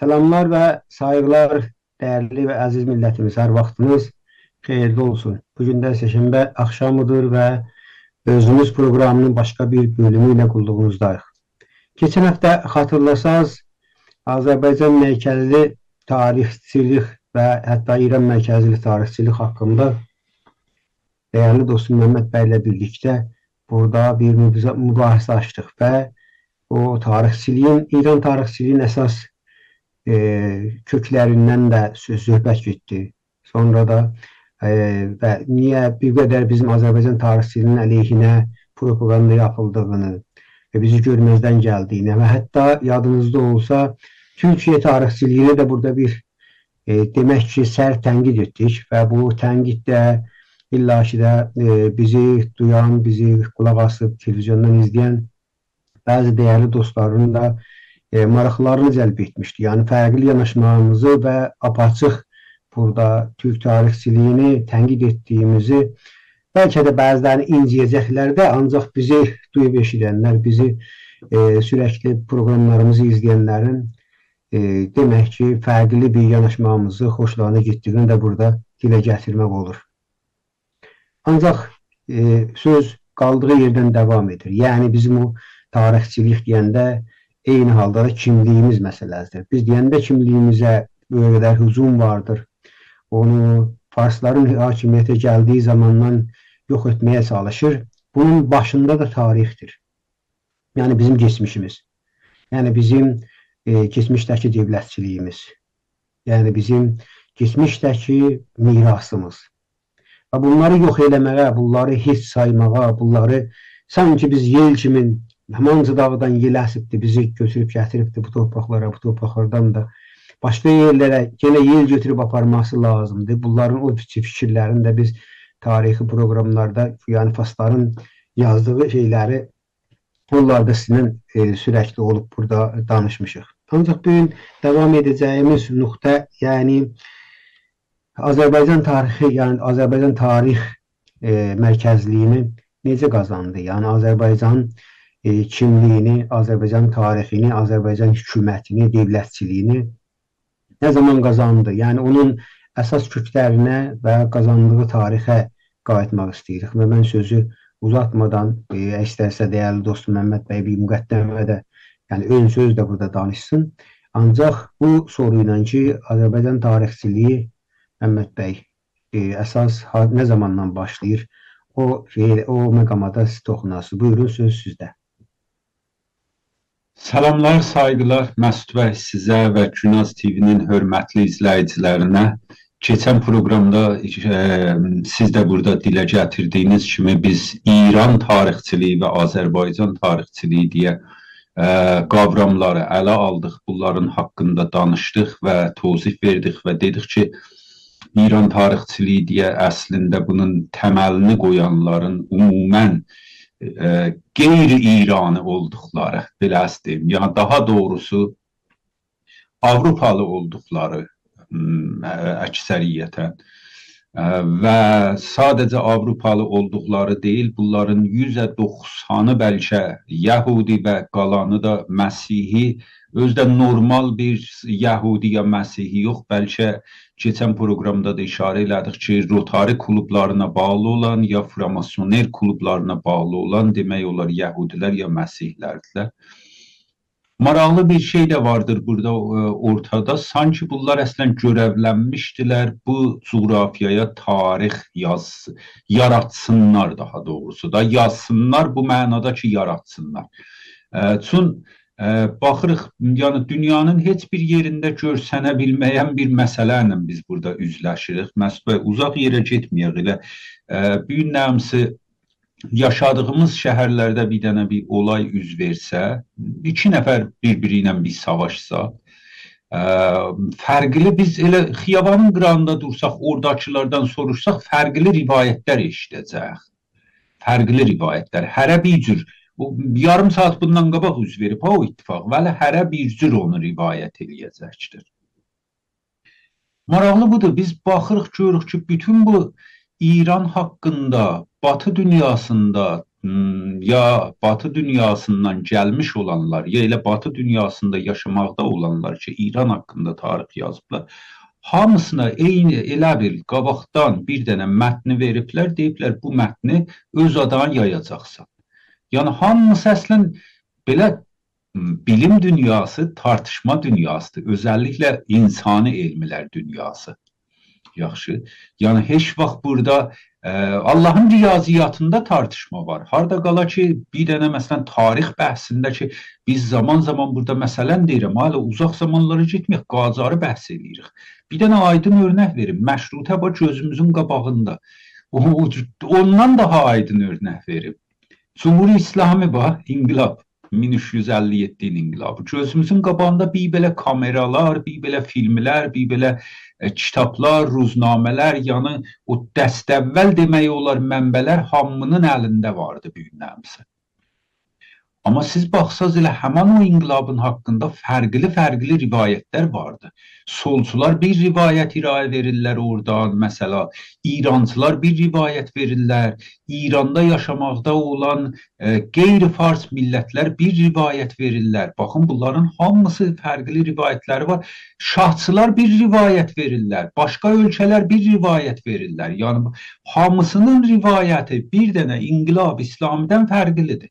Salamlar və sayğılar dəyərli və əziz millətimiz. Hər vaxtınız xeyirli olsun. Bu gün də səhşənbə axşamıdır və özümüz proqramının başqa bir bölümü ilə qulluğunuzdayıq. Keçən həftə xatırlasaz Azərbaycan mərkəzli tarixçilik və hətta İran mərkəzli tarixçilik haqqında dəyərli dostum Məmməd bəy ilə birlikdə burada bir mübahisə açdıq və o tarixçiliyin, İran tarixçiliyin əsas e, köklərindən də söz söhbət getdi. Sonra da e, və niyə bir qədər bizim Azərbaycan tarixçiliyinin əleyhinə propaganda yapıldığını və bizi görməzdən gəldiyini və hətta yadınızda olsa Türkiyə tarixçiliyinə də burada bir e, demək ki, sərt tənqid etdik və bu tənqid də illa ki də e, bizi duyan, bizi qulaq asıb televizyondan izləyən bəzi dəyərli dostlarının da e, maraqlarını cəlb etmişdi. Yəni fərqli yanaşmamızı və apaçıq burada türk tarixçiliyini tənqid etdiyimizi bəlkə də bəzilərini inciyəcəklər də, ancaq bizi duyub eşidənlər, bizi e, sürəkli proqramlarımızı izləyənlərin e, demək ki, fərqli bir yanaşmamızı xoşlarına getdiyini də burada dilə gətirmək olur. Ancaq e, söz qaldığı yerdən davam edir. Yəni bizim o tarixçilik deyəndə eyni halda da kimliyimiz məsələsidir. Biz deyəndə kimliyimizə böyle qədər hücum vardır. Onu Farsların hakimiyyətə gəldiyi zamandan yox etməyə çalışır. Bunun başında da tarixdir. Yəni bizim keçmişimiz. Yəni bizim e, keçmişdəki dövlətçiliyimiz. Yəni bizim keçmişdəki mirasımız. Və bunları yox eləməyə, bunları heç saymağa, bunları sanki biz yel kimin Həmancı dağdan yel əsibdi, bizi götürüb gətiribdi bu torpaqlara, bu torpaqlardan da başqa yerlərə yenə yel götürüb aparması lazımdır. Bunların o fikirlərini də biz tarixi proqramlarda, yəni Fasların yazdığı şeyləri onlarda sizinlə e, sürəkli olub burada danışmışıq. Ancaq bu gün davam edəcəyimiz nöqtə, yəni Azərbaycan tarixi, yəni Azərbaycan tarix e, mərkəzliyini necə qazandı? Yəni Azərbaycan e, kimliyini, Azərbaycan tarixini, Azərbaycan hökumətini, dövlətçiliyini nə zaman qazandı? Yəni onun əsas köklərinə və qazandığı tarixə qayıtmaq istəyirik. Və mən sözü uzatmadan, e, istərsə dəyərli dostum Məmməd bəy bir müqəddəmə də, yəni ön söz də burada danışsın. Ancaq bu soru ilə ki, Azərbaycan tarixçiliyi Məmməd bəy e, əsas nə zamandan başlayır? O o məqamada siz toxunasınız. Buyurun söz sizdə. Salamlar, sayğılar Məsud bəy sizə və Günaz TV-nin hörmətli izləyicilərinə. Keçən proqramda e, siz də burada dilə gətirdiyiniz kimi biz İran tarixçiliyi və Azərbaycan tarixçiliyi deyə e, qavramları ələ aldıq. Bunların haqqında danışdıq və tozih verdik və dedik ki, İran tarixçiliyi deyə əslində bunun təməlini qoyanların ümumən e, qeyri-İrani olduqları, beləsdir. Yəni daha doğrusu Avropalı olduqları əksəriyyətən və sadəcə Avropalı olduqları deyil, bunların 190-ı bəlkə Yəhudi və qalanı da Məsihi özdə normal bir Yəhudi ya Məsihi yox, bəlkə keçən proqramda da işarə elədik ki, Rotari klublarına bağlı olan ya Framasoner klublarına bağlı olan demək olar Yəhudilər ya Məsihlərdirlər. Maraqlı bir şey də vardır burada e, ortada. Sanki bunlar əslən görevlənmişdilər bu coğrafiyaya tarix yaz yaratsınlar daha doğrusu da yazsınlar bu mənada ki, yaratsınlar. E, çün baxırıq, yəni dünyanın heç bir yerində görsənə bilməyən bir məsələ ilə biz burada üzləşirik. Məsud bəy, uzaq yerə getməyək elə. Bu gün nəmsi yaşadığımız şəhərlərdə bir dənə bir olay üz versə, iki nəfər bir-biri ilə bir savaşsa, ə, fərqli biz elə xiyabanın qırağında dursaq, oradakılardan soruşsaq, fərqli rivayətlər eşidəcəyik. Fərqli rivayətlər. Hərə bir cür Bu yarım saat bundan qabaq üz verib ha o ittifaq, vəli hərə bir cür onu rivayət eləyəcəkdir. Maraqlı budur, biz baxırıq, görürük ki, bütün bu İran haqqında, Batı dünyasında hmm, ya Batı dünyasından gəlmiş olanlar, ya elə Batı dünyasında yaşamaqda olanlar ki, İran haqqında tarix yazıblar, hamısına eyni elə bir qabaqdan bir dənə mətni veriblər, deyiblər bu mətni öz adına yayacaqsan. Yəni hamısı əslən belə bilim dünyası tartışma dünyasıdır. Özəlliklə insani elmlər dünyası. Yaxşı. Yəni heç vaxt burada ə, Allahın riyaziyyatında tartışma var. Harda qala ki, bir dənə məsələn tarix bəhsində ki, biz zaman-zaman burada məsələn deyirəm, hələ uzaq zamanlara getməyək, Qacarı bəhs eləyirik. Bir dənə aydın örnək verim. Məşrutə var gözümüzün qabağında. O, ondan daha aydın örnək verim. Cumhuri İslami var, inqilab. 1357-in inqilabı. Gözümüzün qabağında bir belə kameralar, bir belə filmlər, bir belə e, kitablar, ruznamələr, yəni o dəstəvvəl demək olar mənbələr hamının əlində vardı bu gün nəmsə. Amma siz baxsaz elə həmin o inqilabın haqqında fərqli-fərqli rivayətlər vardı. Solçular bir rivayət irayə verirlər oradan, məsəla İrancılar bir rivayət verirlər. İranda yaşamaqda olan e, qeyri-fars millətlər bir rivayət verirlər. Baxın bunların hamısı fərqli rivayətləri var. Şahçılar bir rivayət verirlər. Başqa ölkələr bir rivayət verirlər. Yəni hamısının rivayəti bir dənə inqilab İslamidən fərqlidir.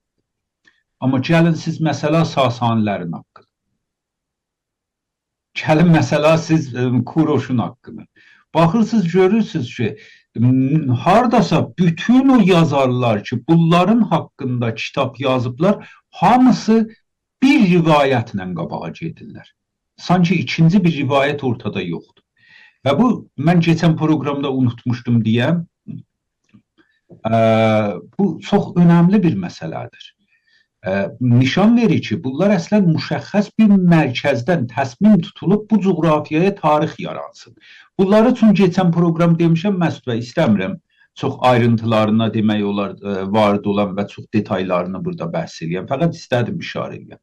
Amma gəlin siz məsələ Sasanilərin haqqıdır. Gəlin məsələ siz Kuroşun haqqıdır. Baxırsınız, görürsünüz ki, hardasa bütün o yazarlar ki, bunların haqqında kitab yazıblar, hamısı bir rivayətlə qabağa gedirlər. Sanki ikinci bir rivayət ortada yoxdur. Və bu, mən keçən proqramda unutmuşdum deyəm, ə, bu çox önəmli bir məsələdir nişan verir ki, bunlar əslən müşəxəs bir mərkəzdən təsmin tutulub bu coğrafiyaya tarix yaransın. Bunları üçün keçən proqram demişəm, Məsud bəy, istəmirəm çox ayrıntılarına demək olar ə, varid olan və çox detallarını burada bəhs edirəm. Fəqət istədim işarə edirəm.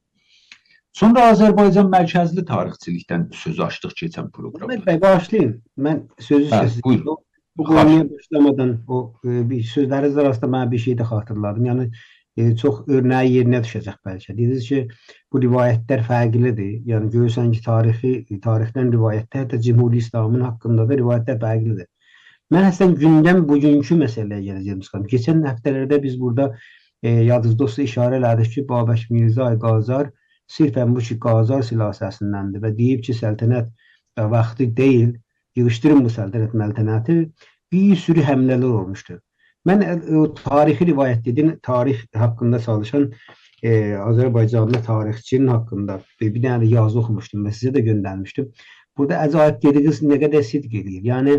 Sonra Azərbaycan mərkəzli tarixçilikdən söz açdıq keçən proqramda. Məhəmməd bəy, başlayın. Mən sözü hə, siz buyurun. Bu qonuya başlamadan o e, bir sözləriniz arasında mənə bir şey də xatırladım. Yəni çox örnəyi yerinə düşəcək bəlkə. Dediniz ki, bu rivayətlər fərqlidir. Yəni görürsən ki, tarixi tarixdən rivayətlər, hətta Cümhuri İslamın haqqında da rivayətlər fərqlidir. Mən əslən gündəm bugünkü məsələyə gələcəm çıxam. Keçən həftələrdə biz burada e, yadınızda olsa işarə elədik ki, Babək Mirzə Qazar sirfən bu ki, Qazar silasəsindəndir və deyib ki, səltənət vaxtı deyil, yığışdırın bu səltənət məltənəti bir sürü həmlələr olmuşdur. Mən e, o tarixi rivayət dedin, tarix haqqında çalışan e, Azərbaycanlı tarixçinin haqqında bir, bir dənə də yazı oxumuşdum və sizə də göndərmişdim. Burada əcaib gediniz nə qədər sidq eləyir. Yəni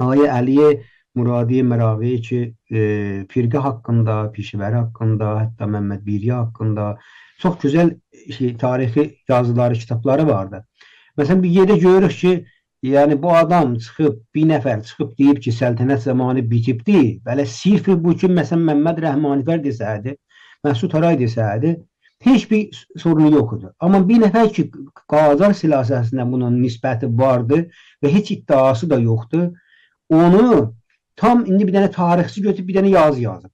Ayə Əliyə Muradiyə Məravi ki, e, firqə haqqında, pişəvəri haqqında, hətta Məmməd Biriyə haqqında çox gözəl şey, tarixi yazıları, kitabları vardı. Məsələn, bir yerdə görürük ki, Yəni bu adam çıxıb, bir nəfər çıxıb deyib ki, səltənət zamanı bitibdi. Belə sirf bu ki, məsələn Məmməd Rəhmanifər desəydi, Məsud Haray desəydi, heç bir sorunu yox idi. Amma bir nəfər ki, Qacar silasəsində bunun nisbəti vardı və heç iddiası da yoxdur. Onu tam indi bir dənə tarixçi götürüb bir dənə yazı yazıb.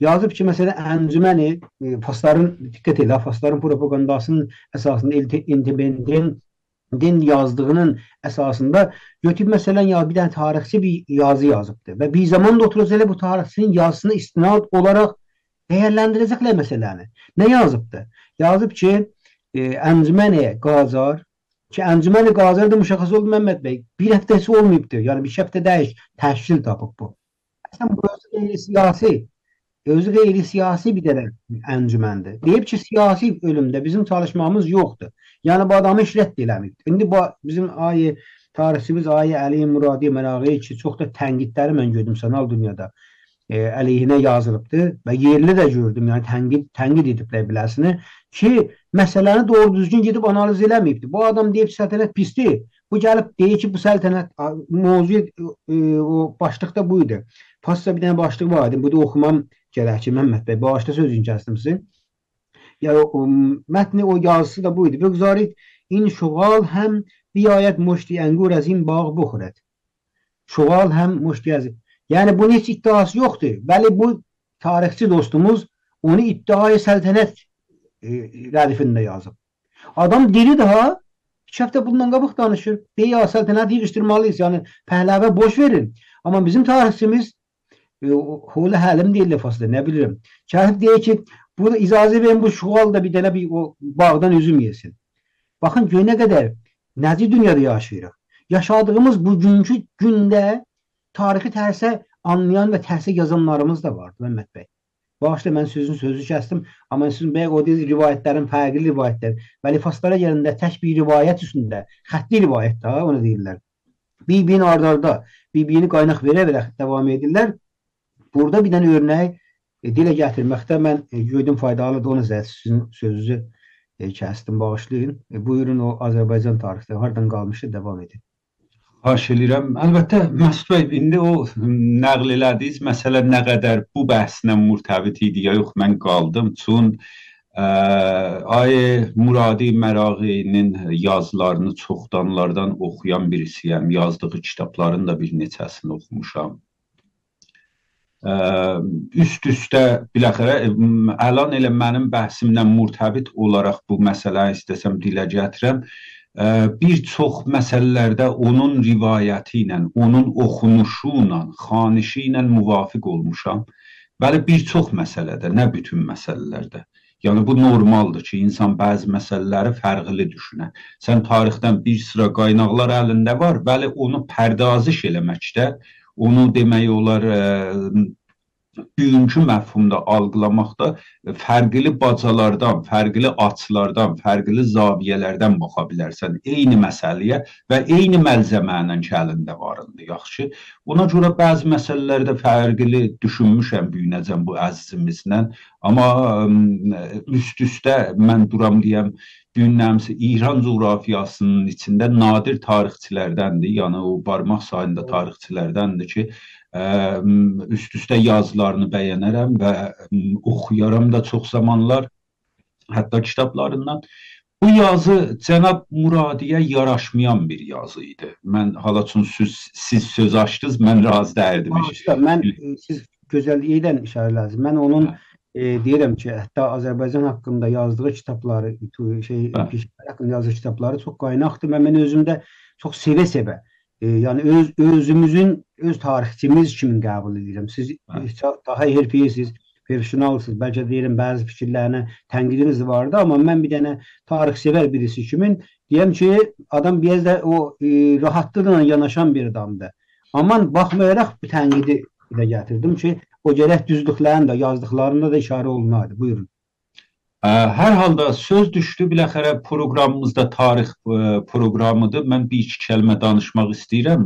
Yazıb ki, məsələn, əncüməni e, Fasların diqqət elə, Fasların propagandasının əsasında independent din yazdığının əsasında götürüb məsələn ya bir dənə tarixçi bir yazı yazıbdı və bir zaman da oturacaq elə bu tarixçinin yazısına istinad olaraq dəyərləndirəcəklər məsələni. Nə yazıbdı? Yazıb ki, e, Əncüməni Qacar ki, Əncüməni Qacar da müşəxəs oldu Məmməd bəy. Bir həftəsi olmayıbdı. Yəni bir həftə dəyiş təşkil tapıb bu. Əslən bu siyasi özü qeyri-siyasi bir dənə əncüməndir. Deyib ki, siyasi ölümdə bizim çalışmamız yoxdur. Yəni bu adamı rədd eləmir. İndi bu bizim ayə tarixçimiz Ayə Əli Muradi Məraği ki, çox da tənqidləri mən gördüm sanal dünyada. E, əleyhinə yazılıbdı və yerli də gördüm. Yəni tənqid tənqid ediblər biləsini ki, məsələni doğru düzgün gedib analiz eləməyibdi. Bu adam deyib səltənət pisdir. Bu gəlib deyir ki, bu səltənət mövzu e, o başlıqda bu idi. Farsça bir dənə başlıq var idi. Bu da oxumam gərək ki, Məmməd bəy, bağışda sözünü kəsdim sizin. Yəni o, mətni o yazısı da bu idi. بگذارید این شغال هم بیاید مشتی انگور از این باغ بخورد. Şoğal həm muşti yazı. Yəni bunun heç iddiası yoxdur. Bəli bu tarixçi dostumuz onu iddiayı səltənət e, rədifində yazıb. Adam diri daha iki həftə bundan qabaq danışır. Deyir, ya səltənət yığışdırmalıyız. Yəni pəhləvə boş verin. Amma bizim tarixçimiz e, Hulu Həlim deyil lafasıdır, nə bilirəm. Şərif deyir ki, burada icazə verin bu şual da bir dənə bir o bağdan üzüm yesin. Baxın gör nə qədər nəzi dünyada yaşayırıq. Yaşadığımız bugünkü gündə tarixi tərsə anlayan və tərsə yazanlarımız da vardı Məhəmməd bəy. Bağışla mən sözün sözü kəsdim, amma sizin bəyə o dediz rivayətlərin fərqli rivayətlər. Vəli Faslara gələndə tək bir rivayət üstündə, xətti rivayət daha onu deyirlər. Bir-birin ardarda, bir-birini qaynaq verə-verə davam edirlər. Burada bir dənə örnək e, dilə gətirməkdə mən e, gördüm faydalıdır. Ona zət sizin sözünüzü e, kəsdim, bağışlayın. E, buyurun o Azərbaycan tarixdə hardan qalmışdı, davam edin. Xahiş edirəm. Əlbəttə Məsud bəy, indi o nəql elədiniz məsələ nə qədər bu bəhslə mürtəbit idi ya yox, mən qaldım. Çün ə, Ayə Muradi Mərağinin yazılarını çoxdanlardan oxuyan birisiyəm. Yazdığı kitabların da bir neçəsini oxumuşam. Üst-üstə biləxərə əlan elə mənim bəhsimlə mürtəbit olaraq bu məsələni istəsəm dilə gətirəm bir çox məsələlərdə onun rivayəti ilə, onun oxunuşu ilə, xanişi ilə müvafiq olmuşam. Bəli, bir çox məsələdə, nə bütün məsələlərdə. Yəni bu normaldır ki, insan bəzi məsələləri fərqli düşünə. Sən tarixdən bir sıra qaynaqlar əlində var, bəli, onu pərdaziş eləməkdə, onu demək olar ə, bugünkü məfhumda algılamaqda fərqli bacalardan, fərqli açılardan, fərqli zaviyələrdən baxa bilərsən eyni məsələyə və eyni məlzəmə ilə kəlində varındı. Yaxşı. Buna görə bəzi məsələlərdə fərqli düşünmüşəm büyünəcəm bu əzizimizlə, amma üst-üstə mən duram deyəm gündəmsi İran coğrafiyasının içində nadir tarixçilərdəndir. Yəni o barmaq sayında tarixçilərdəndir ki, üst-üstə yazılarını bəyənərəm və oxuyaram da çox zamanlar, hətta kitablarından. Bu yazı cənab Muradiyə yaraşmayan bir yazı idi. Mən hala üçün siz, siz söz açdınız, mən razı dərdim. Mən siz gözəllikdən işarə lazım. Mən onun hə. E, deyirəm ki, hətta Azərbaycan haqqında yazdığı kitabları, şey, hə. haqqında yazdığı kitabları çox qaynaqdır və mən özümdə çox sevə-sevə e, yəni öz özümüzün öz tarixçimiz kimi qəbul edirəm. Siz Hə. daha hərfiyəsiz, professionalsınız. Bəlkə deyirəm bəzi fikirlərinə tənqidiniz vardı, amma mən bir dənə tarixsevər birisi kimi deyəm ki, adam biraz da o e, rahatlıqla yanaşan bir adamdır. Amma baxmayaraq bu tənqidi də gətirdim ki, o gərək düzlüklərin də yazdıqlarında da işarə olunardı. Buyurun. Hər halda söz düşdü biləxərə proqramımızda tarix proqramıdır. Mən bir iki kəlmə danışmaq istəyirəm.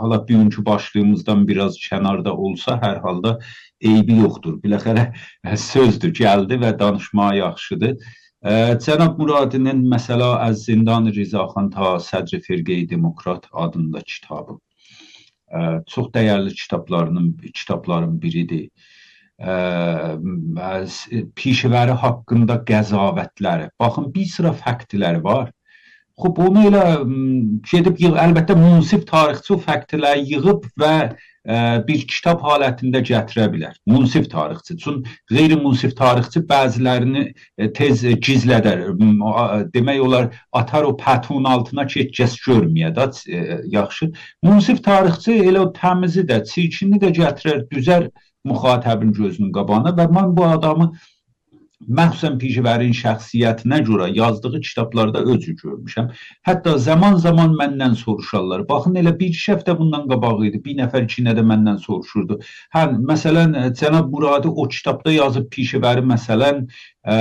Hala bugünkü başlığımızdan biraz kənarda olsa, hər halda eybi yoxdur. Biləxərə sözdür, gəldi və danışmağa yaxşıdır. Cənab Muradinin məsələ əz Zindan Rizaxan ta Sədri Firqeyi Demokrat adında kitabı. Çox dəyərli kitablarının kitabların biridir pişəvəri haqqında qəzavətləri. Baxın, bir sıra fəktlər var. Xub onu elə gedib yığ, əlbəttə münsif tarixçi o fəktləri yığıb və ə, bir kitab halətində gətirə bilər. Münsif tarixçi. Çün qeyri-münsif tarixçi bəzilərini ə, tez ə, gizlədər. Demək olar atar o pətun altına kəs görməyə də ə, yaxşı. Münsif tarixçi elə o təmizi də, çirkini də gətirər, düzər müxatəbin gözünün qabağına və mən bu adamı məxsusən Pişəvərin şəxsiyyətinə görə yazdığı kitablarda özü görmüşəm. Hətta zaman-zaman məndən soruşarlar. Baxın elə bir iki həftə bundan qabaq idi. Bir nəfər iki nədə məndən soruşurdu. Hə, məsələn cənab Muradi o kitabda yazıb Pişəvəri məsələn ə,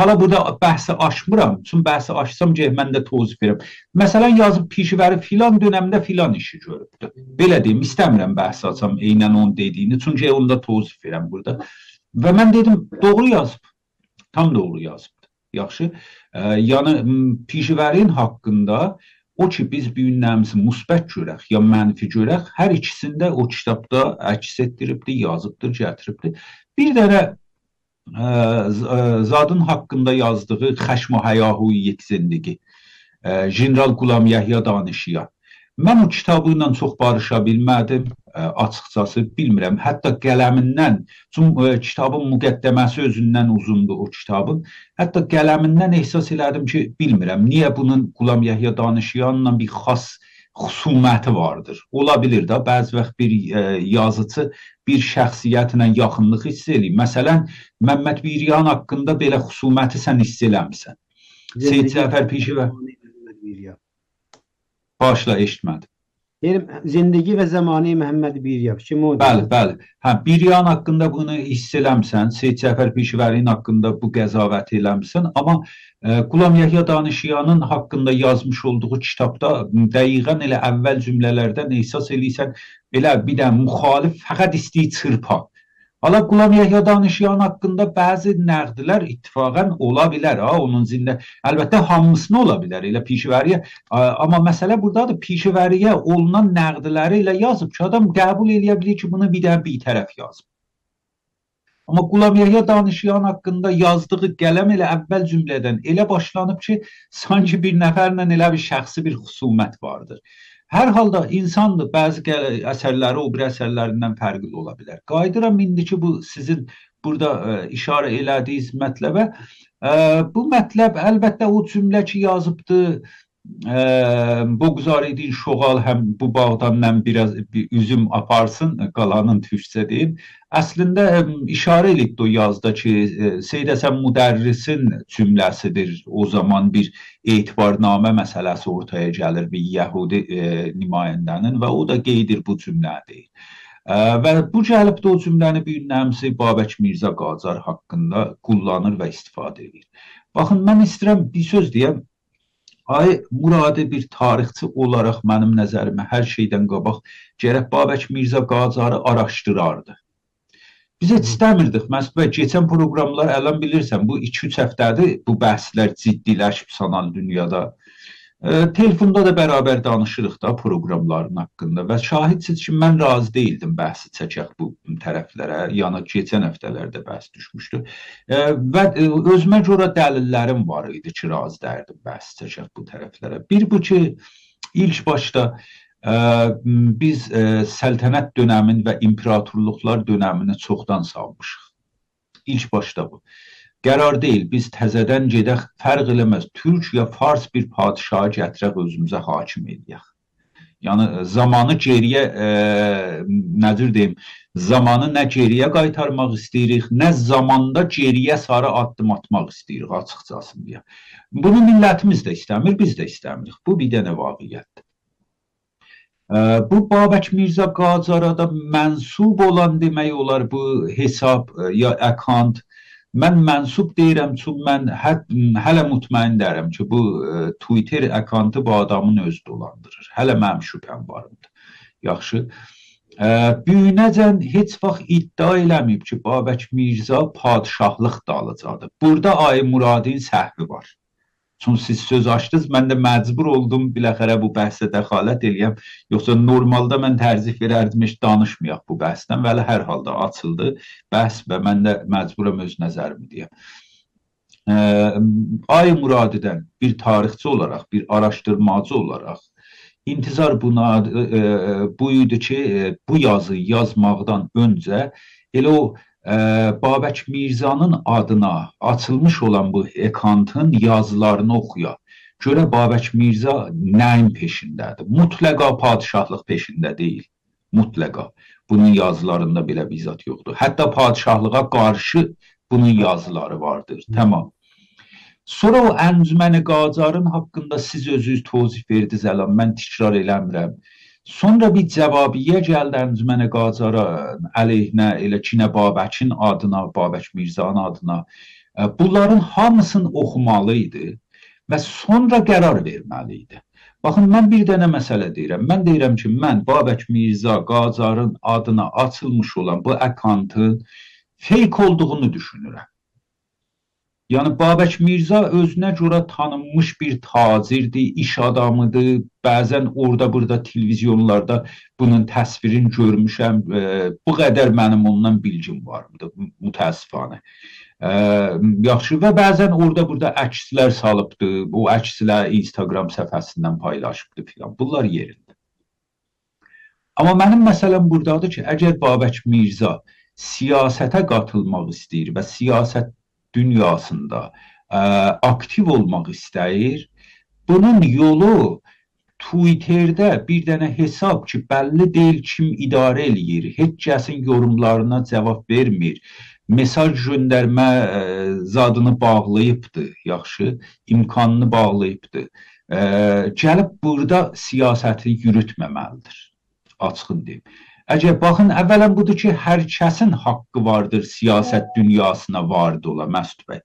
hala burada bəhsi açmıram. Çünki bəhsi açsam gəh mən də tozif verəm. Məsələn yazıb Pişəvəri filan dövrdə filan işi görübdü. Belə deyim, istəmirəm bəhs açam eynən onun dediyini. Çünki onda tozif verəm burada. Və mən dedim, doğru yazıb. Tam doğru yazıbdı. Yaxşı. E, yəni pişəvərin haqqında o ki biz bu günlərimizi müsbət görək ya mənfi görək, hər ikisində o kitabda əks etdiribdi, yazıbdır, gətiribdi. Bir dənə zadın haqqında yazdığı Xəşm və Həyahu Yek zindigi. General Qulam Yəhya danışıya. Mən o kitabı ilə çox barışa bilmədim, ə, açıqcası bilmirəm. Hətta qələmindən, çünki kitabın müqəddəməsi özündən uzundur o kitabın. Hətta qələmindən ehsas elədim ki, bilmirəm niyə bunun Qulam Yəhya Danışyanla bir xas xüsuməti vardır. Ola bilər də bəzi vaxt bir ə, yazıcı bir şəxsiyyətlə yaxınlıq hiss eləyir. Məsələn, Məmməd Biriyan haqqında belə xüsuməti sən hiss eləmisən. Seyid Cəfər Pişəvər Başla eşitmədim. Deyirəm, Zindagi və Zamanı Məhəmməd Biryab kim o? Bəli, bəli. Hə, Biryan haqqında bunu hiss eləmsən, Seyid Cəfər Pişəvərin haqqında bu qəzavəti eləmsən, amma ə, Qulam Yəhya Danışyanın haqqında yazmış olduğu kitabda dəqiqən elə əvvəl cümlələrdən ehsas eləyirsən, elə bir də müxalif fəqət istəyir çırpa. Hala Qulam Yəhya Danışyan haqqında bəzi nəqdlər ittifaqən ola bilər, ha, onun zində. Əlbəttə hamısını ola bilər elə pişəvəriyə, amma məsələ burdadır, pişəvəriyə olunan nəqdləri ilə yazıb ki, adam qəbul eləyə bilir ki, bunu bir də bir tərəf yazıb. Amma Qulam Yəhya Danışyan haqqında yazdığı qələm elə əvvəl cümlədən elə başlanıb ki, sanki bir nəfərlə elə bir şəxsi bir xüsumət vardır. Hər halda insandır, bəzi əsərləri o bir əsərlərindən fərqli ola bilər. Qayıdıram indiki bu sizin burada ə, e, işarə elədiyiniz mətləbə. Ə, e, bu mətləb əlbəttə o cümlə ki yazıbdı, Hə, ə, Boqzar idin Şoğal həm bu bağdan mən biraz bir üzüm aparsın qalanın türkçə deyib. Əslində ə, işarə elitdi o yazda ki, e, Seyid Həsən müdərrisin cümləsidir. O zaman bir etibarnamə məsələsi ortaya gəlir bir yəhudi ə, nümayəndənin və o da qeydir bu cümlədir. Ə, e, və bu cəlbdə o cümləni bir nəmsi Babək Mirzə Qacar haqqında qullanır və istifadə edir. Baxın, mən istəyirəm bir söz deyəm, Ay Muradi bir tarixçi olaraq mənim nəzərimə hər şeydən qabaq gərək Babək Mirzə Qacarı araşdırardı. Biz heç istəmirdik. Məsələn, keçən proqramlar ələn bilirsən, bu 2-3 həftədir bu bəhslər ciddiləşib sanal dünyada. Telefonda da bərabər danışırıq da proqramların haqqında və şahidsiniz ki, mən razı deyildim bəhsi çəkək bu tərəflərə. Yəni keçən həftələrdə bəhs düşmüşdü. Və özümə görə dəlillərim var idi ki, razı dərdim bəhs çəkək bu tərəflərə. Bir bu ki, ilk başda ə, biz ə, səltənət dönəmin və imperatorluqlar dönəmini çoxdan salmışıq. İlk başda bu qərar deyil. Biz təzədən gedək, fərq eləməz. Türk ya Fars bir padşahı gətirək özümüzə hakim eləyək. Yəni zamanı geriyə e, nədir deyim, zamanı nə geriyə qaytarmaq istəyirik, nə zamanda geriyə sarı addım atmaq istəyirik açıqcasını deyə. Bunu millətimiz də istəmir, biz də istəmirik. Bu bir dənə vaqiətdir. E, bu Babək Mirzə Qacara da mənsub olan demək olar bu hesab e, ya akant Mən mənsub deyirəm çünki mən hə, hələ mutmain deyirəm ki, bu ə, Twitter akkauntı bu adamın özü dolandırır. Hələ mənim şübhəm varımdır. Yaxşı. Ə, büyünəcən heç vaxt iddia eləməyib ki, Babək Mirzə padşahlıq dalıcadır. Burada Ay Muradin səhvi var. Çünki siz söz açdınız, mən də məcbur oldum biləxərə bu bəhsə dəxalət eləyəm. Yoxsa normalda mən tərzih verərdim, heç danışmayaq bu bəhsdən. Vəli hər halda açıldı bəhs və mən də məcburam öz nəzərimi deyəm. Ə, Ay Muradidən bir tarixçi olaraq, bir araşdırmacı olaraq intizar buna ə, bu idi ki, bu yazı yazmaqdan öncə elə o Babək Mirzanın adına açılmış olan bu ekantın yazılarını oxuya. Görə Babək Mirza nəyin peşindədir? Mütləqa padişahlıq peşində deyil. Mütləqa. Bunun yazılarında belə bizzat yoxdur. Hətta padişahlığa qarşı bunun yazıları vardır. Tamam. Sonra o Əncüməni Qacarın haqqında siz özünüz tozif verdiniz əlan. Mən təkrar eləmirəm. Sonra bir cavabiyyə gəldi Əncümənə Qacara əleyhinə elə Kinə Babəkin adına, Babək Mirzanın adına. E, bunların hamısını oxumalı idi və sonra qərar verməli idi. Baxın, mən bir dənə məsələ deyirəm. Mən deyirəm ki, mən Babək Mirza Qacarın adına açılmış olan bu akkantın fake olduğunu düşünürəm. Yəni Babək Mirzə özünə görə tanınmış bir tacirdir, iş adamıdır. Bəzən orada-burada televizyonlarda bunun təsvirini görmüşəm. E, bu qədər mənim ondan bilgim vardı, mütəəssifanə. E, yaxşı və bəzən orada-burada əkslər salıbdı. Bu əkslər Instagram səhifəsindən paylaşıbdı filan. Bunlar yerində. Amma mənim məsələm burdadır ki, əgər Babək Mirza siyasətə qatılmaq istəyir və siyasət dünyasında ə, aktiv olmaq istəyir, bunun yolu Twitterdə bir dənə hesab ki, bəlli deyil kim idarə eləyir, heç kəsin yorumlarına cavab vermir. Mesaj göndərmə ə, zadını bağlayıbdı, yaxşı, imkanını bağlayıbdı. Ə, gəlib burada siyasəti yürütməməlidir. Açığın deyim. Əgər baxın, əvvələn budur ki, hər kəsin haqqı vardır siyasət dünyasına varid ola, Məsud bəy.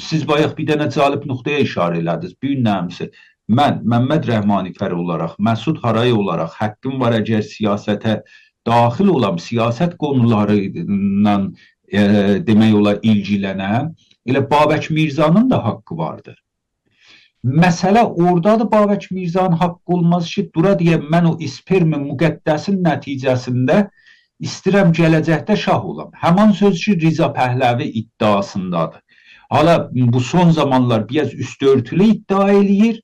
Siz bayaq bir dənə cəlib nöqtəyə işarə elədiniz. Bu gün nəmsə mən Məmməd Rəhmanifər olaraq, Məsud Haray olaraq haqqım var əgər siyasətə daxil olam, siyasət qonuları ilə e, demək olar ilgilənəm, elə Babək Mirzanın da haqqı vardır. Məsələ oradadır Babək Mirzanın haqqı olmaz ki, dura deyə mən o spermin müqəddəsin nəticəsində istəyirəm gələcəkdə şah olam. Həman söz ki, Riza Pəhləvi iddiasındadır. Hala bu son zamanlar biraz üstörtülü iddia eləyir.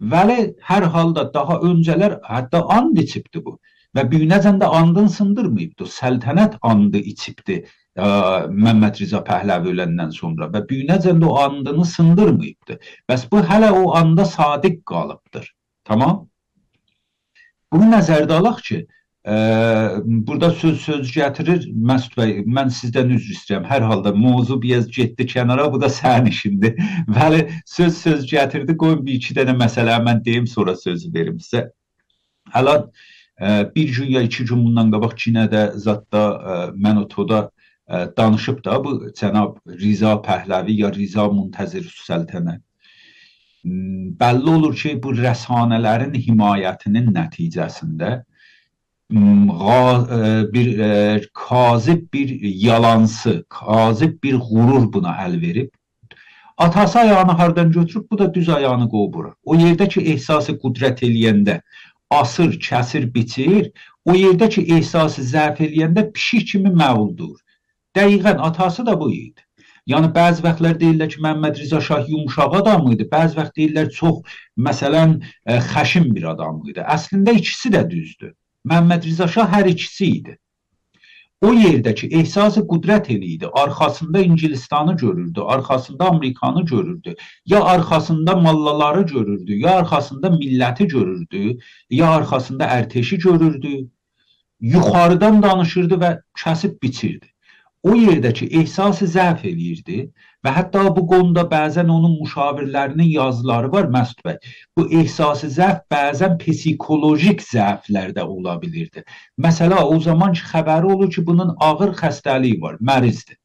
Vəli hər halda daha öncələr hətta and içibdi bu. Və büyünəcən də andın sındırmayıbdı. Səltənət andı içibdi Məmməd Riza Pəhləvi öləndən sonra və büyünəcən də o andını sındırmayıbdı. Bəs bu hələ o anda sadiq qalıbdır. Tamam? Bunu nəzərdə alaq ki, burada söz söz gətirir Məsud bəy, mən sizdən üzr istəyirəm. Hər halda mövzu biraz getdi kənara, bu da sənin işindir. Bəli, söz söz gətirdi. Qoyun bir iki dənə məsələ mən deyim, sonra sözü verim sizə. Hələ bir gün ya iki gün bundan qabaq Çinədə zətdə mən otoda danışıb da bu cənab Riza Pəhləvi ya Riza Muntəzir Səltənə bəlli olur ki, bu rəsanələrin himayətinin nəticəsində bir e, kazib bir yalansı, kazib bir qurur buna əl verib. Atası ayağını hardan götürüb, bu da düz ayağını qovurur. O yerdə ki, ehsası qudrət eləyəndə asır, kəsir, biçir, o yerdə ki, ehsası zəf eləyəndə pişik kimi məvuldur. Dəqiqən atası da bu idi. Yəni bəzi vaxtlar deyirlər ki, Məmməd Rza Şah yumşaq adam idi, bəzi vaxt deyirlər çox, məsələn, ə, xəşin bir adam idi. Əslində ikisi də düzdür. Məmməd Rza Şah hər ikisi idi. O yerdə ki, ehsası qudrət eli idi, arxasında İngilistanı görürdü, arxasında Amerikanı görürdü, ya arxasında mallaları görürdü, ya arxasında milləti görürdü, ya arxasında ərteşi görürdü, yuxarıdan danışırdı və kəsib biçirdi o yerdəki ehsası zəf eləyirdi və hətta bu qonuda bəzən onun müşavirlərinin yazıları var Məsud bəy. Bu ehsası zəf bəzən psixolojik zəflərdə ola bilirdi. Məsələ o zaman ki xəbəri olur ki, bunun ağır xəstəliyi var, mərizdir.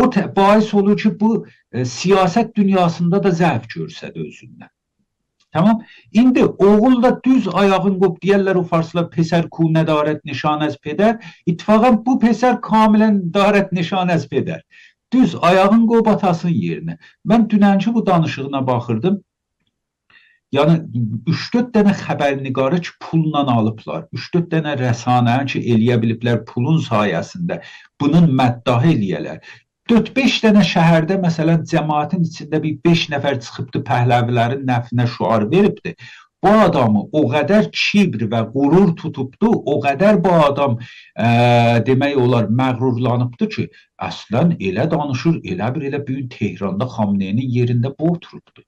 O bahis olur ki, bu e, siyasət dünyasında da zəf görsədə özündən. Tamam. İndi oğul da düz ayağın qop deyərlər o farslar peser ku nedaret nişanəz pedər. İttifaqən bu peser kamilən darət nişanəz pedər. Düz ayağın qop atasın yerinə. Mən dünənki bu danışığına baxırdım. Yəni 3-4 dənə xəbərnigarı ki, pulla alıblar. 3-4 dənə rəsanəni ki, eləyə biliblər pulun sayəsində. Bunun məddahı eləyələr. 4-5 dənə şəhərdə məsələn cəmaətin içində bir 5 nəfər çıxıbdı Pəhləvilərin nəfinə şüar veribdi. Bu adamı o qədər kibr və qurur tutubdu, o qədər bu adam ə, demək olar məğrurlanıbdı ki, əslən elə danışır, elə bir elə büyük Tehranda Xamneyinin yerində bu oturubdu.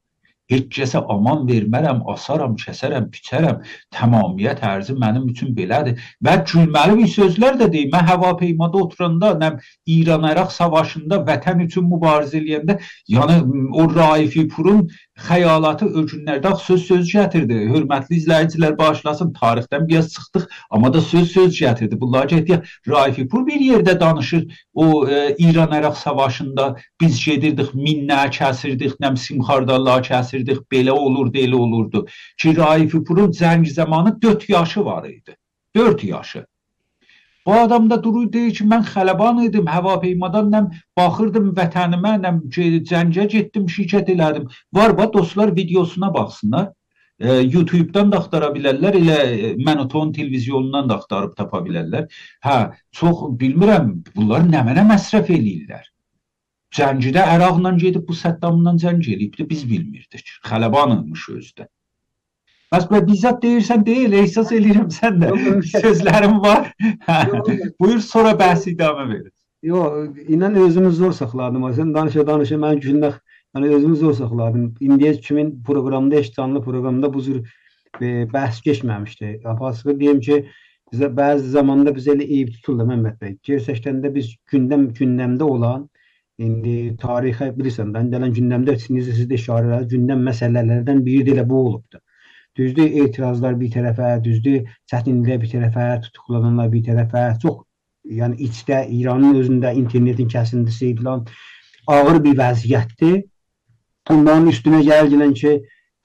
Heç kəsə aman vermərəm, asaram, kəsərəm, biçərəm. Tamamiyyət ərzi mənim üçün belədir. Və gülməli bir sözlər də deyim. Mən hava peymada oturanda, nə İran-Əraq savaşında vətən üçün mübarizə eləyəndə, yəni o Raifi Purun xəyalatı o günlərdə söz söz gətirdi. Hörmətli izləyicilər bağışlasın, tarixdən biraz çıxdıq, amma da söz söz gətirdi. Bunlar getdi. Raifi Pur bir yerdə danışır. O e, İran-Əraq savaşında biz gedirdik, minnə kəsirdik, nəm simxardallar kəsirdik, belə olurdu, elə olurdu. Ki Raifi Purun cəng zamanı 4 yaşı var idi. 4 yaşı. Bu adam da durur deyir ki, mən xələban idim, həvapeymadan nəm baxırdım vətənimə, nəm cəngə getdim, şirkət elədim. Var ba dostlar videosuna baxsınlar. E, YouTube-dan da axtara bilərlər, elə e, Monoton televizyonundan da axtarıb tapa bilərlər. Hə, çox bilmirəm, bunlar nə mənə məsrəf eləyirlər. Cəngidə Əraqla gedib bu Səddamla cəng eləyibdi, biz bilmirdik. Xələban imiş özdə. Məsələn, bizzat deyirsən deyil, ehsas eləyirəm sən də. Sözlərim var. Buyur sonra bəhsi idamə ver. Yox, inan özümü zor saxladım. Sən danışa danışa mən gündə yəni özümü zor saxladım. İndiyə kimin proqramda, canlı proqramda bu cür e, bəhs keçməmişdi. Apasıqı deyim ki, bizə bəzi zamanda biz elə eyib tutuldu Məmməd bəy. Gerçəkdən də biz gündəm gündəmdə olan indi tarixə bilirsən, mən gələn gündəmdə sizin siz də işarə edərsiniz, gündəm məsələlərdən biri də elə bu olubdu. Düzdür, etirazlar bir tərəfə, düzdür, çətinliklər bir tərəfə, tutuqlananlar bir tərəfə, çox yəni içdə İranın özündə internetin kəsintisi filan ağır bir vəziyyətdir. Onların üstünə gəlgilən ki,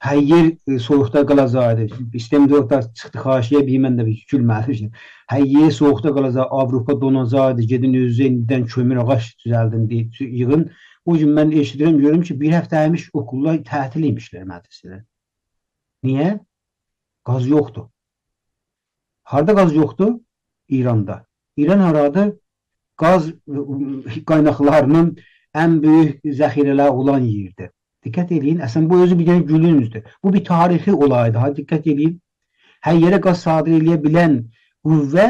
hər yer e, soyuqda qalacaqdır. İstəmdorlar çıxdı xahişiyə bir mən də bir gülməmişdim. Hər yer soyuqda qalacaq, Avropa donacaqdır. Gedin özünüzə indidən kömür ağac düzəldin, yığın. O gün mən eşidirəm, görürüm ki, bir həftə imiş okullar tətil imişlər mədrəsələr. Niyə? Qaz yoxdur. Harda qaz yoxdur? İranda. İran haradır? Qaz qaynaqlarının ən böyük zəxirələr olan yerdir. Diqqət eləyin, əslən bu özü bir dənə gülündür. Bu bir tarixi olaydır. Ha diqqət eləyin. Hər yerə qaz sadir eləyə bilən qüvvə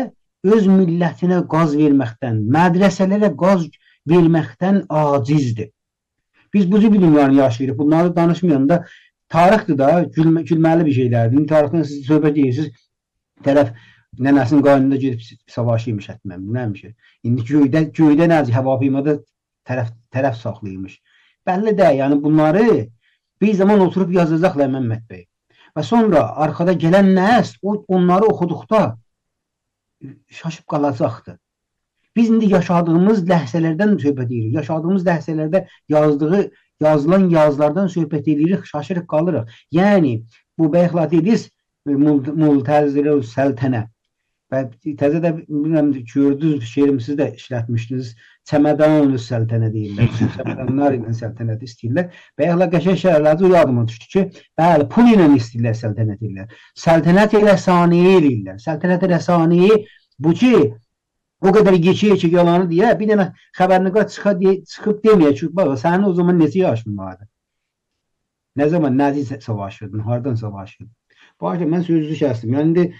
öz millətinə qaz verməkdən, mədrəsələrə qaz verməkdən acizdir. Biz bu cür dünyanı yaşayırıq. Bunları danışmayanda tarixdir da, gülmə, gülməli bir şeylərdir. Tarixdən siz söhbət edirsiniz, tərəf nənəsinin qaynında gedib savaş yemiş etməm, bilməmişəm. İndi göydə göydə nəzi hava pimada tərəf tərəf saxlayırmış. Bəlli də, yəni bunları bir zaman oturub yazacaqlar Məmməd bəy. Və sonra arxada gələn nəsl o onları oxuduqda şaşıb qalacaqdı. Biz indi yaşadığımız ləhzələrdən söhbət edirik. Yaşadığımız ləhzələrdə yazdığı yazılan yazılardan söhbət edirik, şaşırıb qalırıq. Yəni bu bayaqla dediniz Multəzirə Səltənə və təzə də bilmirəm gördünüz şeirimsiz də işlətmişdiniz. Çəmədanlı səltənə deyirlər. Çəmədanlar ilə səltənət istəyirlər. Bayaqla qəşəng şəhərlərdə yadıma düşdü ki, bəli, pul ilə istəyirlər səltənət eləyirlər. Səltənət ilə saniyə eləyirlər. Səltənət ilə saniyə bu ki, o qədər geçiyə ki, yalanı deyə, bir dənə xəbərniqə çıxa deyə, çıxıb deməyə ki, bax, sənin o zaman neçə yaşın vardı? Nə zaman nəzi savaşırdın, hardan savaşırdın? Başda mən sözlü şəxsim. Yəni indi e,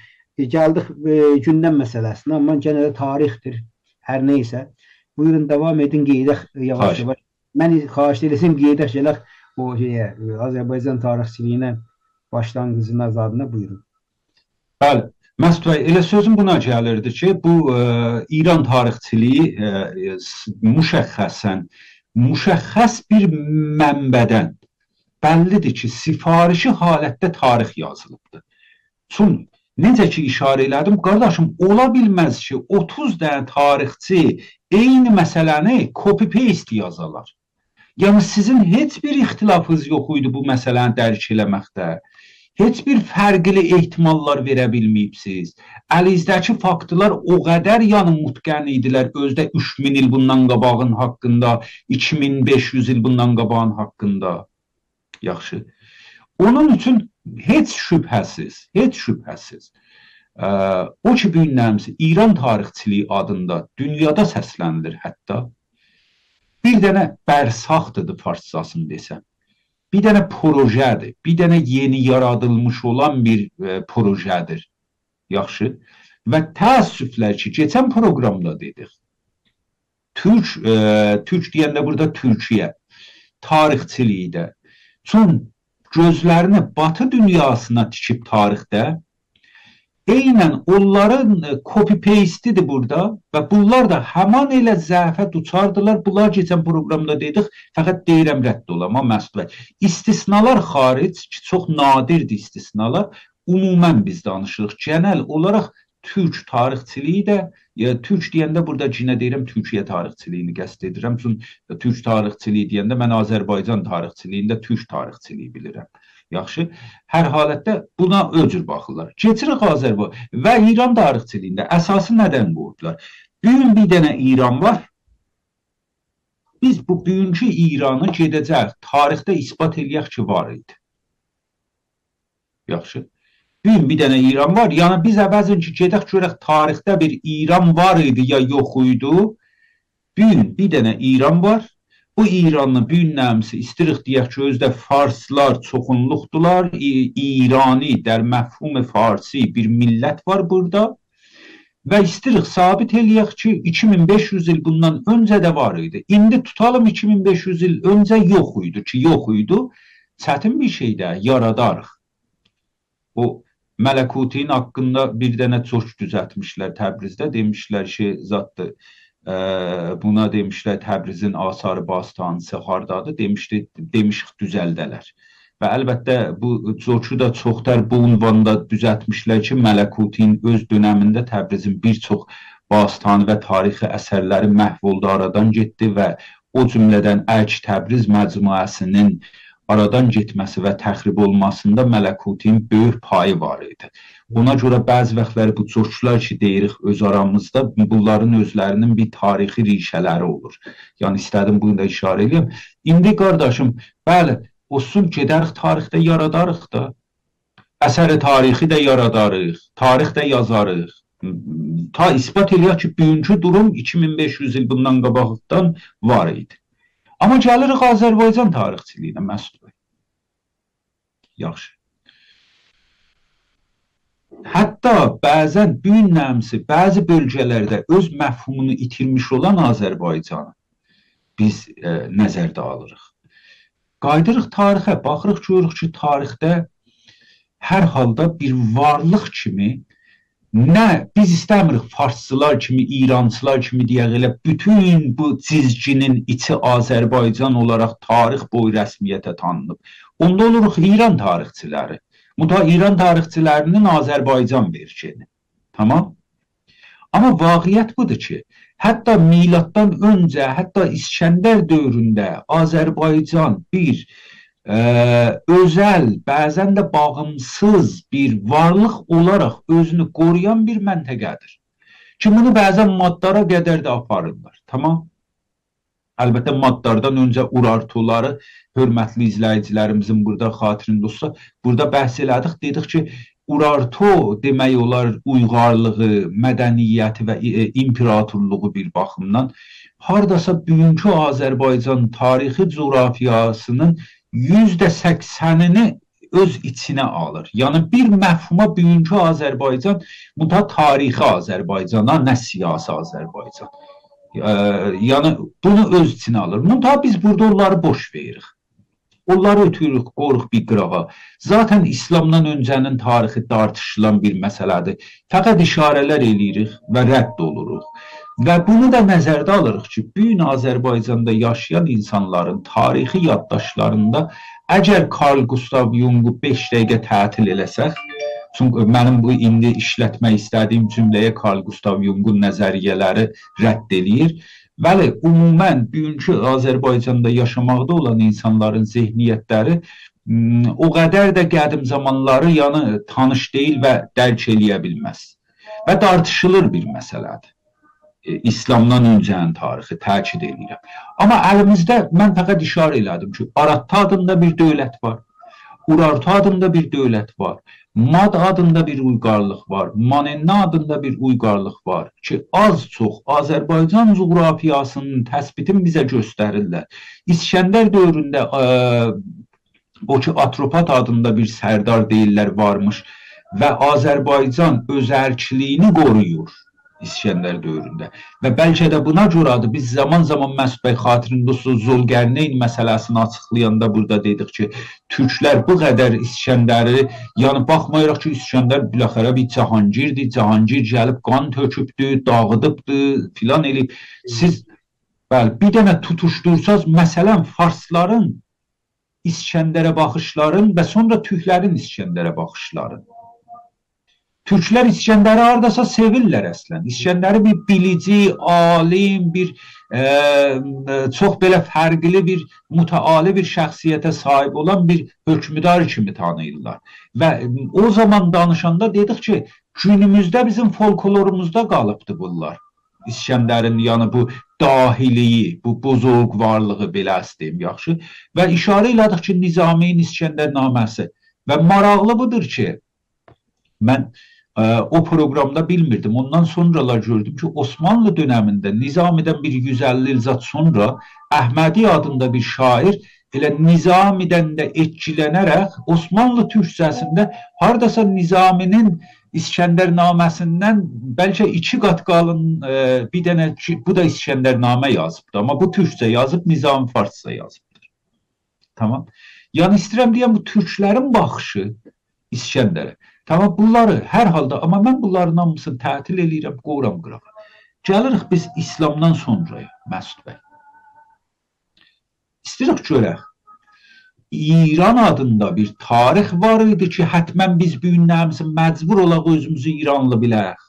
gəldik e, gündəm məsələsinə, amma yenə də tarixdir. Hər nə isə. Buyurun davam edin, qeydək yavaş-yavaş. Mən xahiş edirəm qeydək gələk o şeyə Azərbaycan tarixçiliyinə başlanğıcına zadına buyurun. Bəli. Məsud bəy, elə sözüm buna gəlirdi ki, bu ə, e, İran tarixçiliyi ə, e, müşəxxəsən müşəxxəs bir mənbədən bəllidir ki, sifarişi halətdə tarix yazılıbdır. Çünki necə ki işarə elədim, qardaşım, ola bilməz ki, 30 dənə tarixçi eyni məsələni copy paste yazalar. Yəni sizin heç bir ixtilafınız yox idi bu məsələni dərk eləməkdə heç bir fərqli ehtimallar verə bilməyibsiz. Əlizdəki faktlar o qədər yəni mutqən idilər özdə 3000 il bundan qabağın haqqında, 2500 il bundan qabağın haqqında. Yaxşı. Onun üçün heç şübhəsiz, heç şübhəsiz. Ə, o ki bu günlərimiz İran tarixçiliyi adında dünyada səslənilir hətta. Bir dənə Bərsaqdır farsçasını desəm bir dənə projedir, bir dənə yeni yaradılmış olan bir e, projedir. Yaxşı. Və təəssüflər ki, keçən proqramda dedik. Türk e, Türk deyəndə burada Türkiyə tarixçiliyi də. Çün gözlərini Batı dünyasına tikib tarixdə eynən onların e, copy paste'idir burada və bunlar da həman elə zəfə duçardılar. Bunlar keçən proqramda dedik, fəqət deyirəm rədd olama məsələ. İstisnalar xaric ki, çox nadirdir istisnalar. Ümumən biz danışırıq. Genel olaraq türk tarixçiliyi də, ya türk deyəndə burada cinə deyirəm Türkiyə tarixçiliyini qəsd edirəm. Çünki türk tarixçiliyi deyəndə mən Azərbaycan tarixçiliyində türk tarixçiliyi bilirəm. Yaxşı. Hər halətdə buna öcür baxırlar. Keçirik Azərbaycan və İran tarixçiliyində əsası nədən qoydular? Bu gün bir dənə İran var. Biz bu bugünkü İranı gedəcək tarixdə isbat eləyək ki, var idi. Yaxşı. Gün bir dənə İran var. Yəni biz əvvəlcə ki, gedək görək tarixdə bir İran var idi ya yox idi. Gün bir dənə İran var. bu İranın bir nəmsi istirik deyək ki, özdə farslar çoxunluqdular. İrani, dər məfhum farsi bir millət var burada. Və istirik sabit eləyək ki, 2500 il bundan öncə də var idi. İndi tutalım 2500 il öncə yox idi ki, yox idi. Çətin bir şey də yaradarıq. O Mələkutin haqqında bir dənə çox düzəltmişlər Təbrizdə. Demişlər ki, zatdır buna demişlər Təbrizin asarı bastanısı hardadır? Demişdi, demişik düzəldələr. Və əlbəttə bu Coçu da çoxdar bu ünvanda düzəltmişlər ki, Mələkutin öz dönəmində Təbrizin bir çox bastanı və tarixi əsərləri məhv oldu, aradan getdi və o cümlədən Əlk Təbriz məcmuəsinin aradan getməsi və təxrib olmasında Mələkutin böyük payı var idi. Ona görə bəzi vaxtlar bu coşkular ki deyirik öz aramızda bunların özlərinin bir tarixi rişələri olur. Yəni istədim bunu da işarə edeyim. İndi qardaşım, bəli, olsun gedərik tarixdə yaradarıq da. Əsəri tarixi də yaradarıq, tarix də yazarıq. Ta isbat eləyək ki, bugünkü durum 2500 il bundan qabaqdan var idi. Amma gəlirik Azərbaycan tarixçiliyinə Məsud bəy. Yaxşı. Hətta bəzən büyün nəmsi bəzi bölgələrdə öz məfhumunu itirmiş olan Azərbaycanı biz e, nəzərdə alırıq. Qaydırıq tarixə, baxırıq görürük ki, tarixdə hər halda bir varlıq kimi Nə biz istəmirik farsçılar kimi, İrançılar kimi deyək elə bütün bu cizginin içi Azərbaycan olaraq tarix boyu rəsmiyyətə tanınıb. Onda oluruq İran tarixçiləri. Müta İran tarixçilərinin Azərbaycan verkeni. Tamam? Amma vaqiət budur ki, hətta miladdan öncə, hətta İskəndər dövründə Azərbaycan bir özəl, bəzən də bağımsız bir varlıq olaraq özünü qoruyan bir məntəqədir. Ki, bunu bəzən maddara qədər də aparırlar. Tamam? Əlbəttə, maddardan öncə Urartuları, hörmətli izləyicilərimizin burada xatirində olsa, burada bəhs elədik, dedik ki, Urartu demək olar uyğarlığı, mədəniyyəti və e, imperatorluğu bir baxımdan hardasa bugünkü Azərbaycan tarixi coğrafiyasının %80-ini öz içinə alır. Yəni bir məfhuma bugünkü Azərbaycan, mütə tarixi Azərbaycana, nə siyasi Azərbaycan. Yəni bunu öz içinə alır. Mütə biz burada onları boş veririk. Onları ötürürük, qoruq bir qırağa. Zaten İslamdan öncənin tarixi tartışılan bir məsələdir. Fəqət işarələr eləyirik və rədd oluruq. Və bunu da nəzərdə alırıq ki, bu gün Azərbaycanda yaşayan insanların tarixi yaddaşlarında əgər Carl Gustav Jungu 5 dəqiqə tətil eləsək, çünki mənim bu indi işlətmək istədiyim cümləyə Carl Gustav Jungun nəzəriyyələri rədd eləyir. Bəli, ümumən bugünkü Azərbaycanda yaşamaqda olan insanların zehniyyətləri o qədər də qədim zamanları yəni tanış deyil və dərk eləyə bilməz. Və tartışılır bir məsələdir. İslamdan öncənin tarixi təkid edirəm. Amma əlimizdə mən fəqət işarə elədim ki, Aratta adında bir dövlət var. Urartu adında bir dövlət var. Mad adında bir uygarlıq var. Manenna adında bir uygarlıq var ki, az-çox Azərbaycan coğrafiyasının təsbitini bizə göstərirlər. İskəndər dövründə ə, o ki, Atropat adında bir sərdar deyirlər varmış və Azərbaycan özərkliyini qoruyur. İskəndər dövründə. Və bəlkə də buna görədir biz zaman-zaman Məsud bəy xatirində Zulqərneyn məsələsini açıqlayanda burada dedik ki, türklər bu qədər İskəndəri, yəni baxmayaraq ki, İskəndər biləxərə bir Cahangirdir, Cahangir gəlib qan tökübdü, dağıdıbdı, filan elib. Siz bəli, bir dənə tutuşdursaz, məsələn, farsların İskəndərə baxışların və sonra türklərin İskəndərə baxışların Türklər İskəndəri hardasa sevirlər əslən. İskəndəri bir bilici, alim, bir e, e, çox belə fərqli bir, mütəali bir şəxsiyyətə sahib olan bir hökmdar kimi tanıyırlar. Və o zaman danışanda dedik ki, günümüzdə bizim folklorumuzda qalıbdı bunlar. İskəndərin yəni bu dahiliyi, bu bozorq varlığı belə istəyim, yaxşı. Və işarə elədik ki, Nizamiyin İskəndər naməsi və maraqlı budur ki, mən o programda bilmirdim. Ondan sonralar gördüm ki Osmanlı dönemində Nizamidən bir 150 il zat sonra Əhmədi adında bir şair elə Nizamidən də etkilənərək Osmanlı türkçəsində hardasa Nizaminin İskəndərnaməsindən bəlkə iki qat qalın e, bir dənə bu da İskəndərnamə yazıbdı, amma bu türkcə yazıb, Nizami farsça yazıbdır. Tamam. Yəni istəyirəm deyəm bu türklərin baxışı İskəndərə. Tamam, bunları hər halda, amma mən bunların hamısını tətil eləyirəm, qoyuram qırağa. Gəlirik biz İslamdan sonraya, Məsud bəy. İstəyirik görək. İran adında bir tarix var idi ki, həttəmən biz bu günlərimizi məcbur olaq özümüzü İranlı bilək.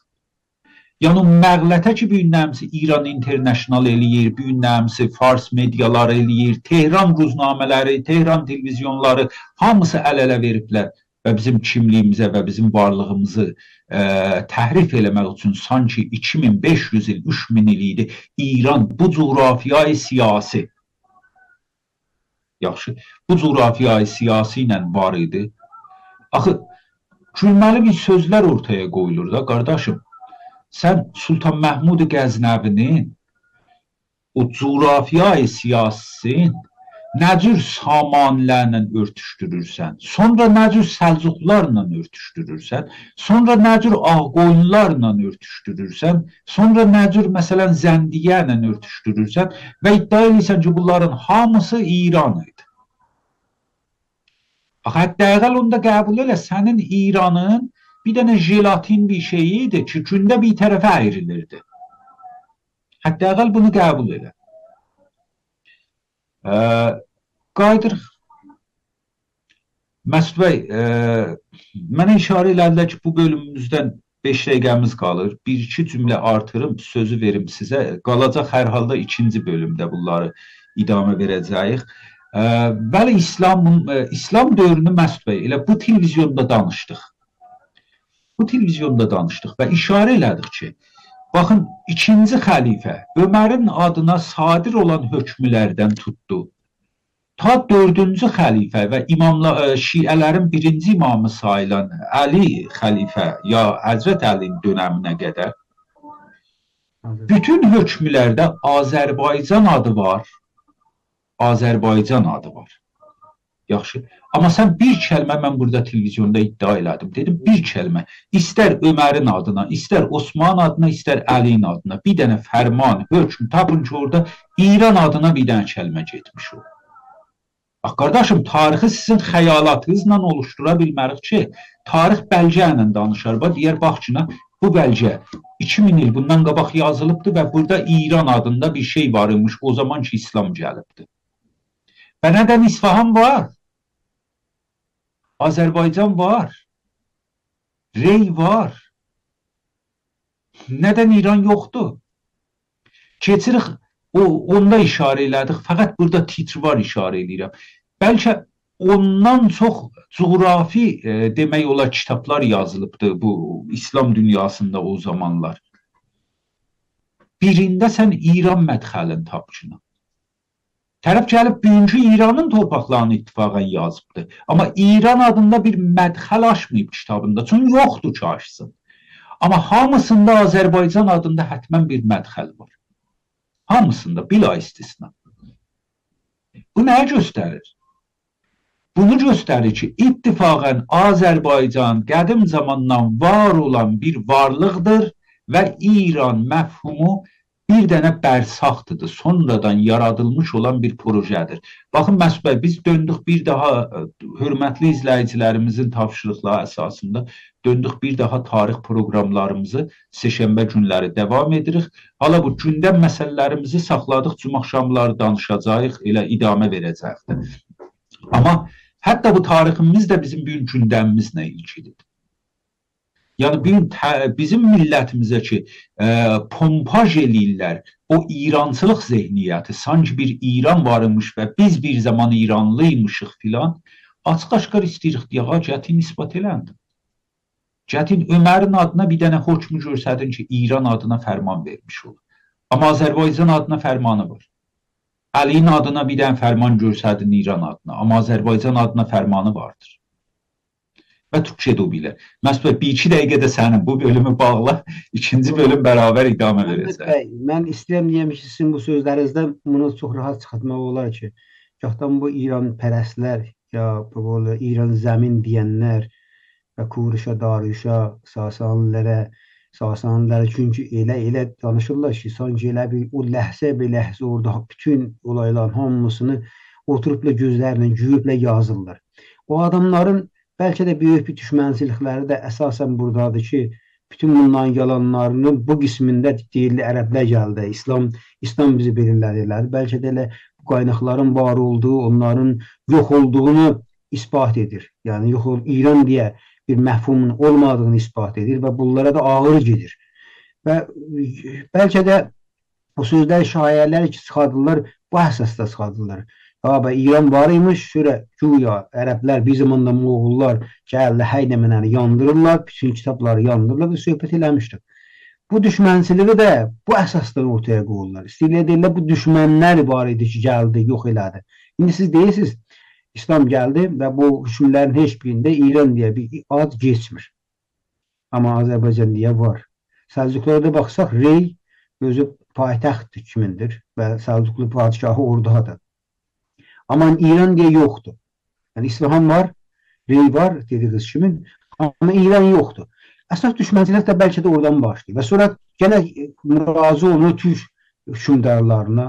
Yəni məğlətə ki, bu günlərimizi İran International eləyir, bu günlərimizi Fars mediaları eləyir, Tehran ruznamələri, Tehran televizyonları hamısı əl-ələ veriblər və bizim kimliyimizə və bizim varlığımızı ə, təhrif eləmək üçün sanki 2500 il, 3000 il idi İran bu coğrafiyayı siyasi Yaxşı. Bu coğrafiyayı siyasi ilə var idi. Axı gülməli bir sözlər ortaya qoyulur da, qardaşım. Sən Sultan Məhmud Qəznəvinin o coğrafiyayı siyasin nə cür Samanilərlə örtüşdürürsən, sonra nə cür Səlcuqlarla örtüşdürürsən, sonra nə cür Ağqoyunlarla örtüşdürürsən, sonra nə cür məsələn Zəndiyə ilə örtüşdürürsən və iddia edirsən ki, bunların hamısı İran idi. Hətta əqəl onda qəbul elə sənin İranın bir dənə jelatin bir şeyi idi ki, gündə bir tərəfə əyrilirdi. Hətta bunu qəbul elə. Ə, qayıdırıq. Məsud bəy, ə, mənə işarə elədilər ki, bu bölümümüzdən 5 dəqiqəmiz qalır. Bir-iki cümlə artırım, sözü verim sizə. Qalacaq hər halda ikinci bölümdə bunları idamə verəcəyik. Ə, bəli, İslam, ə, İslam dövrünü Məsud bəy, elə bu televizyonda danışdıq. Bu televizyonda danışdıq və işarə elədik ki, Baxın, ikinci xəlifə Ömərin adına sadir olan hökmlərdən tutdu. Ta dördüncü xəlifə və imamla e, şiələrin birinci imamı sayılan Əli xəlifə ya Həzrət Əlinin dönəminə qədər bütün hökmlərdə Azərbaycan adı var. Azərbaycan adı var. Yaxşı. Amma sən bir kəlmə mən burada televizyonda iddia elədim. Dedim bir kəlmə. İstər Ömərin adına, istər Osman adına, istər Əliyin adına bir dənə fərman, hökm tapın ki, orada İran adına bir dənə kəlmə getmiş o. Bax qardaşım, tarixi sizin xəyalatınızla oluşdura bilmərik ki, tarix bəlgə ilə danışar. Bax deyər bax ki, bu bəlgə 2000 il bundan qabaq yazılıbdı və burada İran adında bir şey var imiş. O zaman ki İslam gəlibdi. Və nədən İsfahan var? Azərbaycan var. Rey var. Nədən İran yoxdur? Keçirik o onda işarə elədik. Fəqət burada titr var işarə edirəm. Bəlkə ondan çox coğrafi e, demək olar kitablar yazılıbdı bu İslam dünyasında o zamanlar. Birində sən İran mədxəlini tapçına. Tərəf gəlib bugünkü İranın torpaqlarını ittifaqən yazıbdı. Amma İran adında bir mədxəl açmayıb kitabında. Çünki yoxdur ki, açsın. Amma hamısında Azərbaycan adında hətmən bir mədxəl var. Hamısında, bila istisna. Bu nəyə göstərir? Bunu göstərir ki, ittifaqən Azərbaycan qədim zamandan var olan bir varlıqdır və İran məfhumu bir dənə bərsaxtıdır, sonradan yaradılmış olan bir projədir. Baxın Məsud bəy, biz döndük bir daha e, hörmətli izləyicilərimizin tapşırıqları əsasında döndük bir daha tarix proqramlarımızı seşənbə günləri davam edirik. Hala bu gündəm məsələlərimizi saxladıq, cümə axşamları danışacağıq, elə idamə verəcəkdir. Amma hətta bu tariximiz də bizim bu gün gündəmimizlə ilgilidir. Yəni bir bizim millətimizə ki, ə, e, pompaj eləyirlər o İrançılıq zehniyyəti, sanki bir İran varmış və biz bir zaman İranlıymışıq filan, açıq-aşkar istəyirik deyə Cətin isbat eləndi. Cətin Ömərin adına bir dənə hökmü göstərdin ki, İran adına fərman vermiş olur. Amma Azərbaycan adına fərmanı var. Əliyin adına bir dənə fərman göstərdin İran adına, amma Azərbaycan adına fərmanı vardır. Və türkçə də bilər. Məsələn, bir iki dəqiqə də sənin bu bölümü bağla, ikinci bölüm bərabər idamə verəcək. Mən istəyirəm deyəm ki, sizin bu sözlərinizdən bunu çox rahat çıxartmaq olar ki, gahdan bu İran pərəstlər ya böyle İran zəmin deyənlər və Kuruşa, Darüşa, Sasanilərə, Sasanilərə çünki elə elə danışırlar ki, sanki elə bir o ləhzə bir ləhzə orada bütün olayların hamısını oturubla gözlərlə güyüblə yazırlar. O adamların bəlkə də böyük bir düşmənçilikləri də əsasən burdadır ki, bütün bunların yalanlarının bu qismində deyirli ərəblər gəldi. İslam İslam bizi belirlədilər. Bəlkə də elə qaynaqların var olduğu, onların yox olduğunu isbat edir. Yəni yox İran deyə bir məhfumun olmadığını isbat edir və bunlara da ağır gedir. Və bəlkə də bu sözlər şayələr ki, çıxadırlar, bu əsasda çıxadırlar. Ha, İran var imiş, sonra güya ərəblər bir zamanda Moğollar gəldi, həynəmənəni yandırırlar, bütün kitabları yandırırlar və söhbət eləmişdir. Bu düşmənçiliyi də bu əsasdan ortaya qoyurlar. İstəyirlər deyirlər, bu düşmənlər var idi ki, gəldi, yox elədi. İndi siz deyirsiniz, İslam gəldi və bu hökmlərin heç birində İran deyə bir ad geçmir. Amma Azərbaycan deyə var. Səlcuqlarda baxsaq, Rey özü paytaxt kimindir və Səlcuqlu padişahı oradadır. Amma İran deyə yoxdur. Yəni İsfahan var, Rey var dediniz kimin, amma İran yoxdur. Əsas düşmənçilik də bəlkə də oradan başlayır. Və sonra yenə razı olunur türk hökmdarlarına,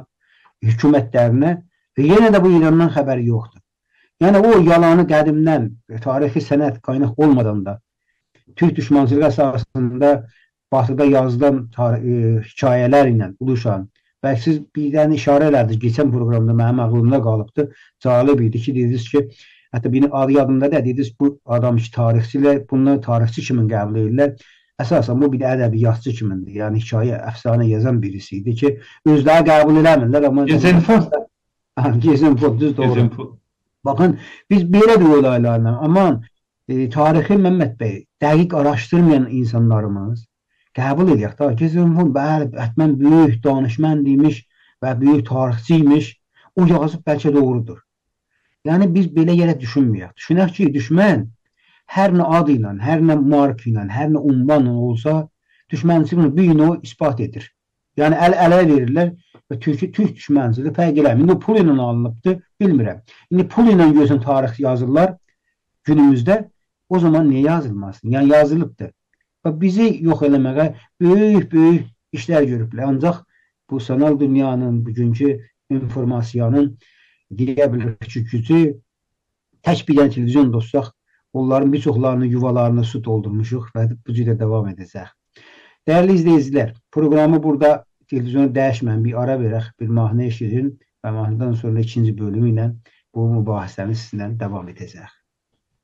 hökumətlərinə və yenə də bu İrandan xəbəri yoxdur. Yəni o yalanı qədimdən tarixi sənət qaynaq olmadan da türk düşmənçiliyi əsasında Batıda yazılan e, hekayələr ilə oluşan və siz bir dənə işarə elədiniz, keçən proqramda mənim ağlımda qalıbdı. Cəlib idi ki, dediniz ki, hətta bir adı yadımda da dediniz, bu adam ki, tarixçilər, bunları tarixçi kimi qəbul edirlər. Əsasən bu bir ədəbiyyatçı kimindir. Yəni hekayə, əfsanə yazan birisi idi ki, özləri qəbul eləmirlər, amma Gezenford. Gezenford düz doğru. Gezenford. Baxın, biz belə də olaylarla, aman e, tarixi Məmməd bəy dəqiq araşdırmayan insanlarımız qəbul edək da ki, Zümrün bəli, hətmən böyük danışmənd imiş və böyük tarixçi imiş. O yazıb bəlkə doğrudur. Yəni biz belə yerə düşünməyək. Düşünək ki, düşmən hər nə adı ilə, hər nə mark ilə, hər nə ünvanla olsa, düşmənçi bunu bir gün o isbat edir. Yəni əl ələ verirlər və türk türk düşmənçiliyi fərq eləmir. İndi pul ilə alınıbdı, bilmirəm. İndi pul ilə gözün tarix yazırlar günümüzdə. O zaman niyə yazılmasın? Yəni yazılıbdı və bizi yox eləməyə böyük-böyük işlər görüblər. Ancaq bu sanal dünyanın, bugünkü informasiyanın deyə bilirik ki, gücü tək bir dənə televizyon dostsaq, onların bir çoxlarını yuvalarını su doldurmuşuq və bu cürə davam edəcək. Dəyərli izləyicilər, proqramı burada televizyonu dəyişmən bir ara verək, bir mahnı eşidin və mahnıdan sonra ikinci bölümü ilə bu mübahisəni sizinlə davam edəcək.